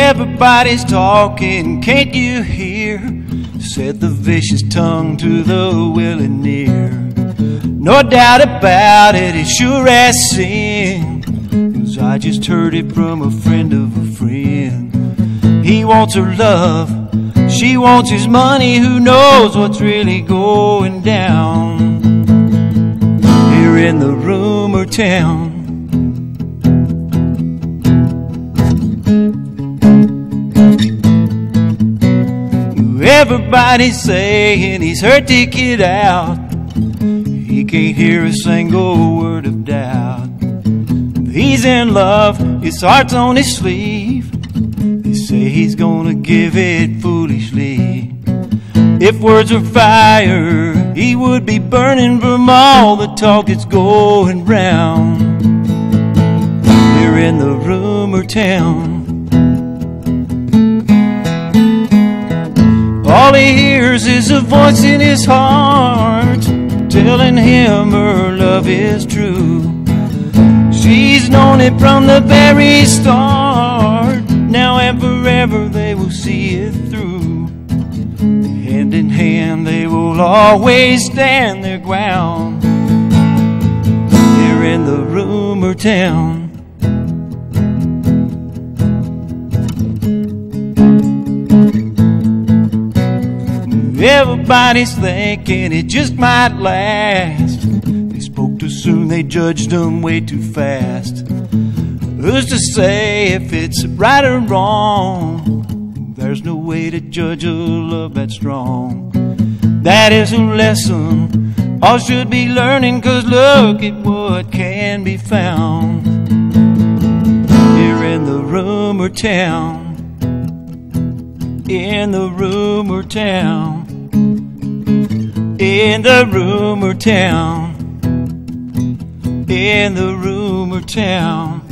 Everybody's talking, can't you hear? Said the vicious tongue to the willing ear. No doubt about it, it's sure as sin. Cause I just heard it from a friend of a friend. He wants her love, she wants his money. Who knows what's really going down here in the rumor town? Everybody's saying he's hurt to get out. He can't hear a single word of doubt. He's in love, his heart's on his sleeve. They say he's gonna give it foolishly. If words were fire, he would be burning from all the talk that's going round. Here in the rumor town. All he hears is a voice in his heart telling him her love is true. She's known it from the very start. Now and forever they will see it through. Hand in hand they will always stand their ground. Here in the rumor town. Everybody's thinking it just might last. They spoke too soon, they judged them way too fast. Who's to say if it's right or wrong? There's no way to judge a love that strong. That is a lesson all should be learning, cause look at what can be found here in the rumor town. In the rumor town in the rumor town, in the rumor town.